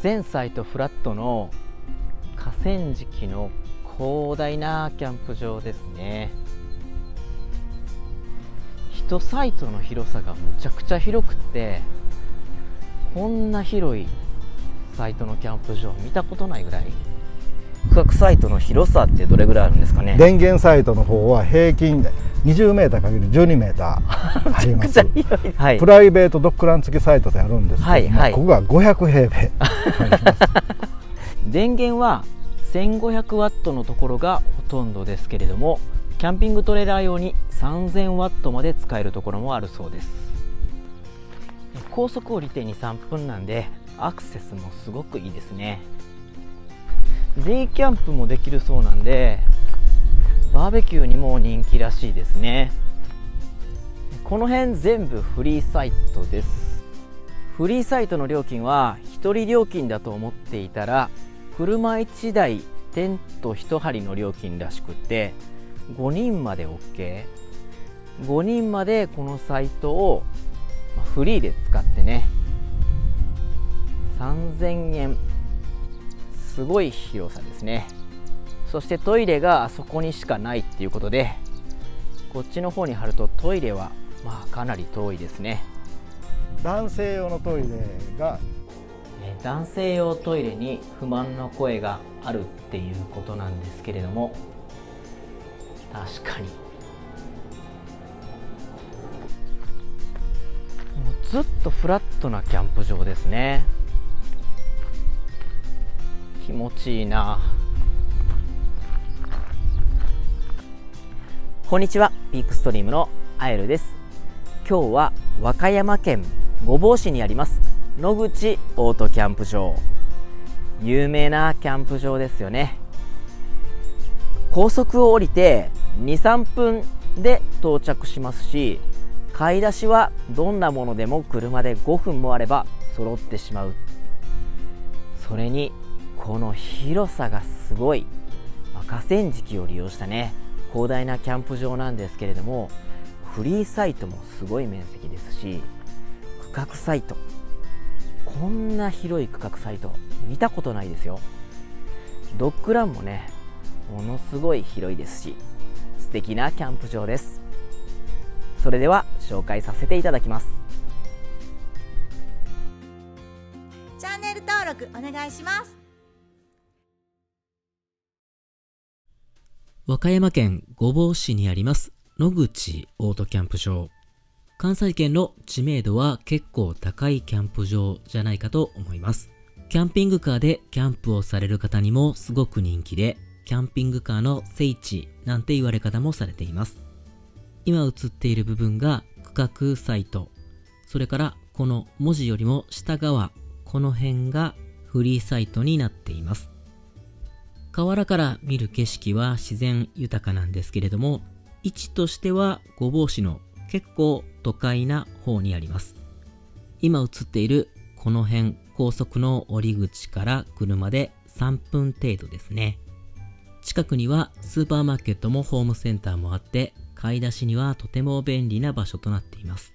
全サイトフラットの河川敷の広大なキャンプ場ですね。1サイトの広さがむちゃくちゃ広くってこんな広いサイトのキャンプ場見たことないぐらい。区画サイトの広さってどれぐらいあるんですかね？電源サイトの方は平均で 20m× 12m あります。はい、プライベートドッグラン付きサイトであるんですけど、はいはい、ここが500平米。電源は1500ワットのところがほとんどですけれどもキャンピングトレーラー用に3000ワットまで使えるところもあるそうです。高速降りて23分なんでアクセスもすごくいいですね。デイキャンプもできるそうなんでバーベキューにも人気らしいですね。この辺全部フリーサイトです。フリーサイトの料金は1人料金だと思っていたら車1台テント1針の料金らしくて5人まで OK5 人までこのサイトをフリーで使ってね。3000円。すごい広さですね。そしてトイレがあそこにしかないっていうことでこっちの方に貼るとトイレはまあかなり遠いですね。男性用のトイレが。男性用トイレに不満の声があるっていうことなんですけれども確かに。もうずっとフラットなキャンプ場ですね。気持ちいいなこんにちは。ピークストリームのアエルです。今日は和歌山県御坊市にあります。野口オートキャンプ場。有名なキャンプ場ですよね。高速を降りて23分で到着しますし買い出しはどんなものでも車で5分もあれば揃ってしまう。それにこの広さがすごい、まあ、河川敷を利用したね。広大なキャンプ場なんですけれどもフリーサイトもすごい面積ですし区画サイトこんな広い区画サイト見たことないですよ。ドッグランもねものすごい広いですし素敵なキャンプ場です。それでは紹介させていただきます。チャンネル登録お願いします。和歌山県御坊市にあります野口オートキャンプ場。関西圏の知名度は結構高いキャンプ場じゃないかと思います。キャンピングカーでキャンプをされる方にもすごく人気でキャンピングカーの聖地なんて言われ方もされています。今映っている部分が区画サイト。それからこの文字よりも下側この辺がフリーサイトになっています。河原から見る景色は自然豊かなんですけれども、位置としては御坊市の結構都会な方にあります。今映っているこの辺、高速の降り口から車で3分程度ですね。近くにはスーパーマーケットもホームセンターもあって、買い出しにはとても便利な場所となっています。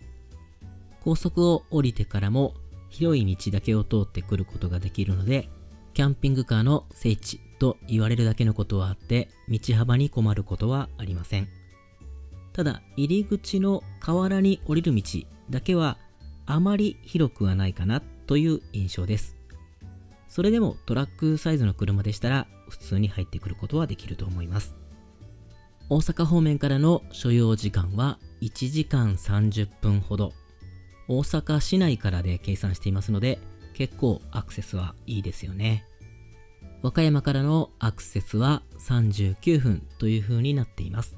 高速を降りてからも広い道だけを通ってくることができるので、キャンピングカーの聖地と言われるだけのことはあって道幅に困ることはありません。ただ入り口の河原に降りる道だけはあまり広くはないかなという印象です。それでもトラックサイズの車でしたら普通に入ってくることはできると思います。大阪方面からの所要時間は1時間30分ほど。大阪市内からで計算していますので結構アクセスはいいですよね和歌山からのアクセスは39分という風になっています。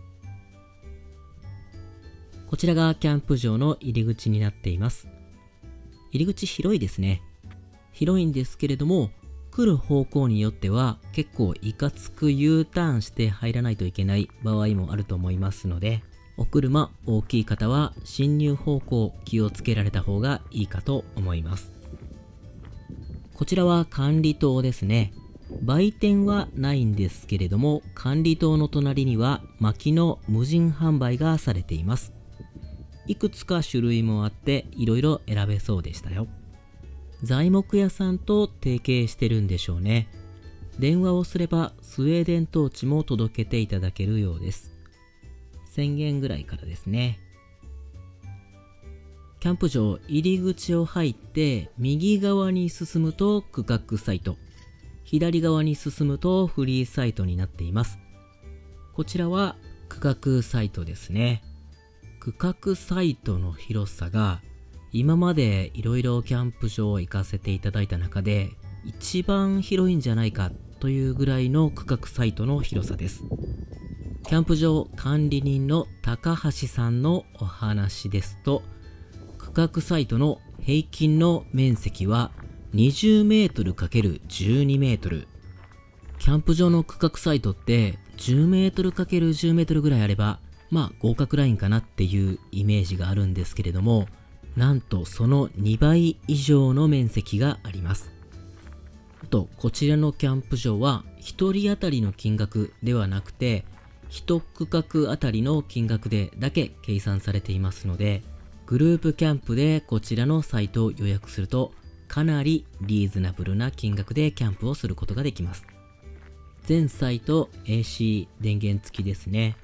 こちらがキャンプ場の入り口になっています。入り口広いですね。広いんですけれども、来る方向によっては結構いかつく U ターンして入らないといけない場合もあると思いますので、お車大きい方は進入方向気をつけられた方がいいかと思います。こちらは管理棟ですね。売店はないんですけれども管理棟の隣には薪の無人販売がされていますいくつか種類もあっていろいろ選べそうでしたよ材木屋さんと提携してるんでしょうね。電話をすればスウェーデントーチも届けていただけるようです。1000円ぐらいからですね。キャンプ場入り口を入って右側に進むと区画サイト。左側に進むとフリーサイトになっています。こちらは区画サイトですね。区画サイトの広さが今までいろいろキャンプ場を行かせていただいた中で一番広いんじゃないかというぐらいの区画サイトの広さです。キャンプ場管理人の高橋さんのお話ですと、区画サイトの平均の面積は20メートル ×12 メートル。キャンプ場の区画サイトって10メートル ×10 メートルぐらいあれば、まあ合格ラインかなっていうイメージがあるんですけれども、なんとその2倍以上の面積があります。あと、こちらのキャンプ場は1人当たりの金額ではなくて、1区画あたりの金額でだけ計算されていますので、グループキャンプでこちらのサイトを予約すると、かなりリーズナブルな金額でキャンプをすることができます。全サイト AC 電源付きですね。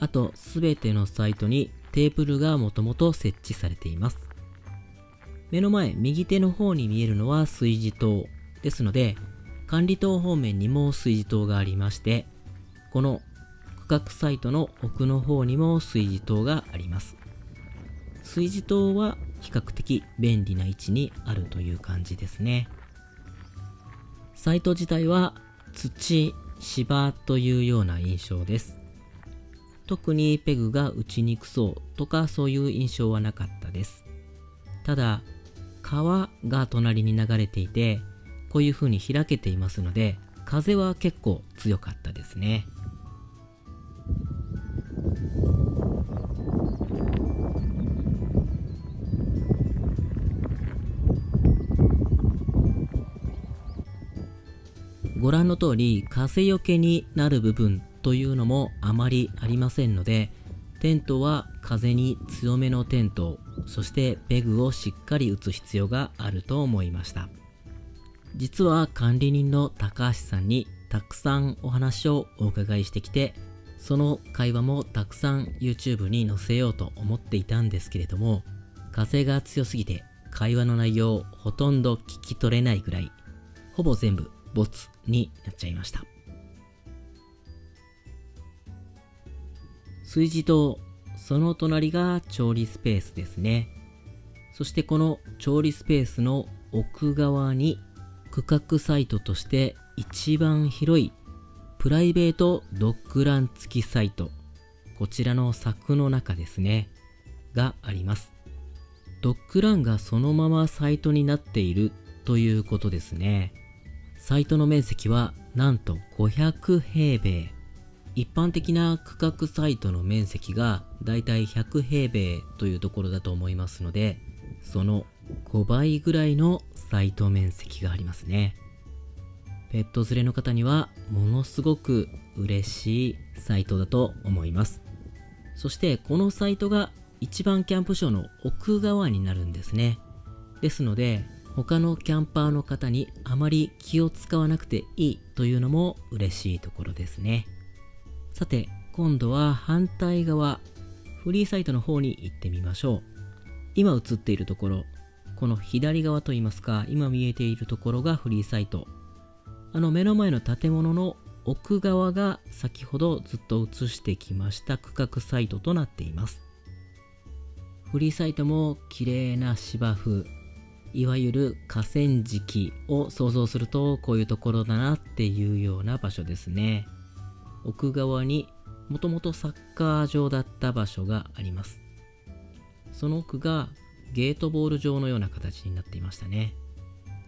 あと、すべてのサイトにテーブルがもともと設置されています。目の前、右手の方に見えるのは炊事塔ですので、管理棟方面にも炊事塔がありまして、この区画サイトの奥の方にも炊事塔があります。炊事塔は比較的便利な位置にあるという感じですね。サイト自体は土、芝というような印象です。特にペグが打ちにくそうとかそういう印象はなかったです。ただ、川が隣に流れていて、こういう風に開けていますので、風は結構強かったですね。ご覧の通り風よけになる部分というのもあまりありませんのでテントは風に強めのテントそしてペグをしっかり打つ必要があると思いました。実は管理人の高橋さんにたくさんお話をお伺いしてきてその会話もたくさん YouTube に載せようと思っていたんですけれども風が強すぎて会話の内容をほとんど聞き取れないぐらいほぼ全部ボツになっちゃいました。炊事棟、その隣が調理スペースですね。そしてこの調理スペースの奥側に区画サイトとして一番広いプライベートドッグラン付きサイト、こちらの柵の中ですね、があります。ドッグランがそのままサイトになっているということですね。サイトの面積はなんと500平米。一般的な区画サイトの面積がだいたい100平米というところだと思いますので、その5倍ぐらいのサイト面積がありますね。ペット連れの方にはものすごく嬉しいサイトだと思います。そしてこのサイトが一番キャンプ場の奥側になるんですね。ですので他のキャンパーの方にあまり気を使わなくていいというのも嬉しいところですね。さて、今度は反対側、フリーサイトの方に行ってみましょう。今映っているところ、この左側といいますか、今見えているところがフリーサイト。あの目の前の建物の奥側が先ほどずっと映してきました区画サイトとなっています。フリーサイトも綺麗な芝生、いわゆる河川敷を想像するとこういうところだなっていうような場所ですね。奥側にもともとサッカー場だった場所があります。その奥がゲートボール状のような形になっていましたね。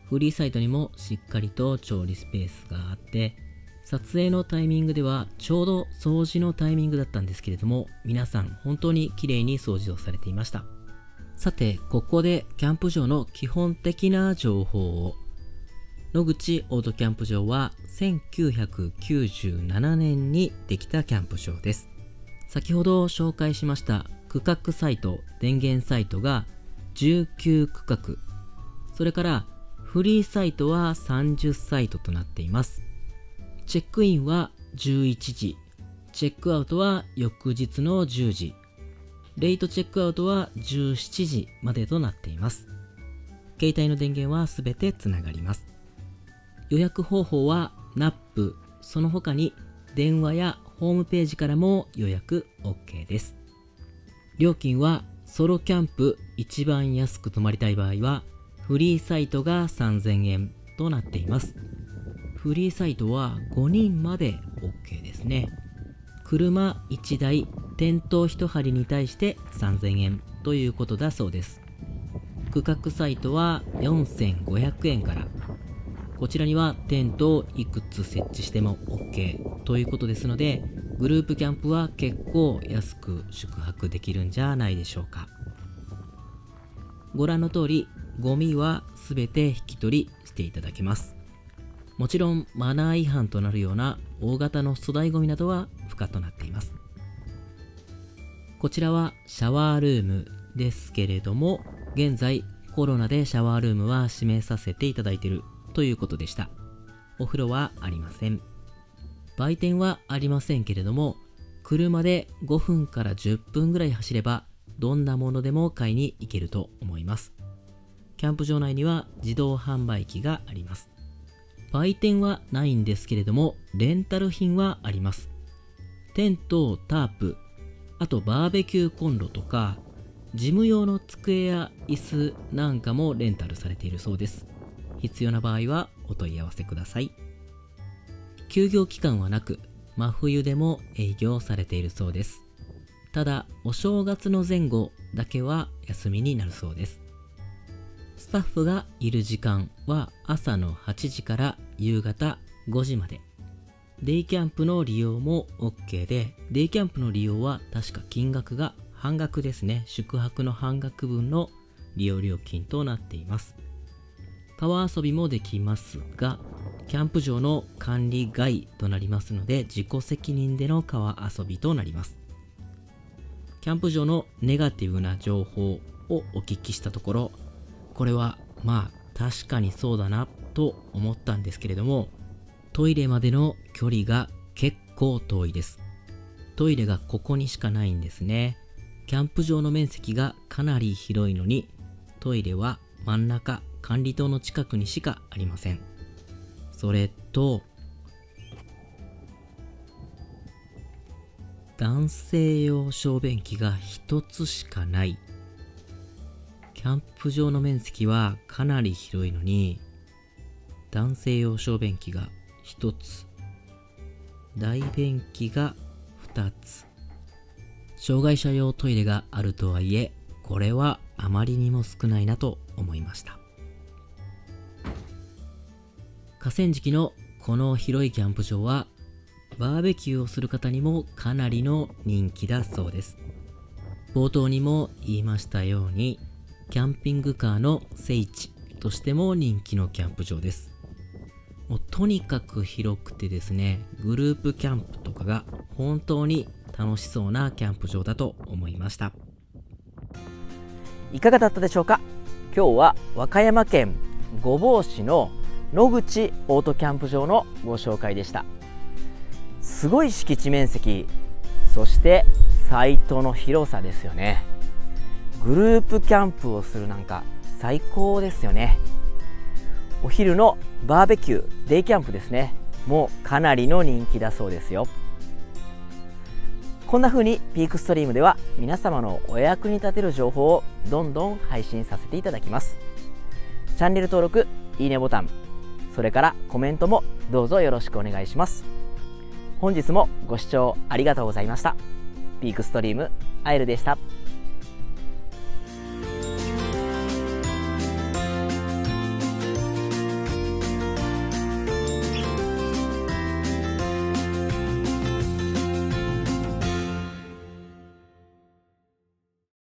フリーサイトにもしっかりと調理スペースがあって、撮影のタイミングではちょうど掃除のタイミングだったんですけれども、皆さん本当に綺麗に掃除をされていました。さて、ここでキャンプ場の基本的な情報を。野口オートキャンプ場は1997年にできたキャンプ場です。先ほど紹介しました区画サイト、電源サイトが19区画、それからフリーサイトは30サイトとなっています。チェックインは11時、チェックアウトは翌日の10時、レイトチェックアウトは17時までとなっています。携帯の電源はすべてつながります。予約方法は NAP、その他に電話やホームページからも予約 OK です。料金はソロキャンプ一番安く泊まりたい場合はフリーサイトが3000円となっています。フリーサイトは5人まで OK ですね。車1台、店頭1針に対して3000円ということだそうです。区画サイトは4500円からこちらにはテントをいくつ設置しても OK ということですので、グループキャンプは結構安く宿泊できるんじゃないでしょうか。ご覧の通り、ゴミは全て引き取りしていただけます。もちろんマナー違反となるような大型の粗大ゴミなどは不可となっています。こちらはシャワールームですけれども、現在コロナでシャワールームは閉めさせていただいているということでした。お風呂はありません。売店はありませんけれども、車で5分から10分ぐらい走れば、どんなものでも買いに行けると思います。キャンプ場内には自動販売機があります。売店はないんですけれども、レンタル品はあります。テント、タープ、あとバーベキューコンロとか、事務用の机や椅子なんかもレンタルされているそうです。必要な場合はお問い合わせください。休業期間はなく、真冬でも営業されているそうです。ただ、お正月の前後だけは休みになるそうです。スタッフがいる時間は朝の8時から夕方5時まで。デイキャンプの利用も OK で、デイキャンプの利用は確か金額が半額ですね。宿泊の半額分の利用料金となっています。川遊びもできますが、キャンプ場の管理外となりますので、自己責任での川遊びとなります。キャンプ場のネガティブな情報をお聞きしたところ、これはまあ確かにそうだなと思ったんですけれども、トイレまでの距離が結構遠いです。トイレがここにしかないんですね。キャンプ場の面積がかなり広いのに、トイレは真ん中管理棟の近くにしかありません。それと、男性用小便器が一つしかない。キャンプ場の面積はかなり広いのに、男性用小便器が一つ、大便器が二つ、障害者用トイレがあるとはいえ、これはあまりにも少ないなと思いました。河川敷のこの広いキャンプ場はバーベキューをする方にもかなりの人気だそうです。冒頭にも言いましたようにキャンピングカーの聖地としても人気のキャンプ場です。とにかく広くてですね、グループキャンプとかが本当に楽しそうなキャンプ場だと思いました。いかがだったでしょうか？今日は和歌山県御坊市の野口オートキャンプ場のご紹介でした。すごい敷地面積そしてサイトの広さですよね。グループキャンプをするなんか最高ですよね。お昼のバーベキューデイキャンプですね。もうかなりの人気だそうですよ。こんな風にピークストリームでは皆様のお役に立てる情報をどんどん配信させていただきます。チャンネル登録いいねボタンそれからコメントもどうぞよろしくお願いします。本日もご視聴ありがとうございました。ピークストリームアイルでした。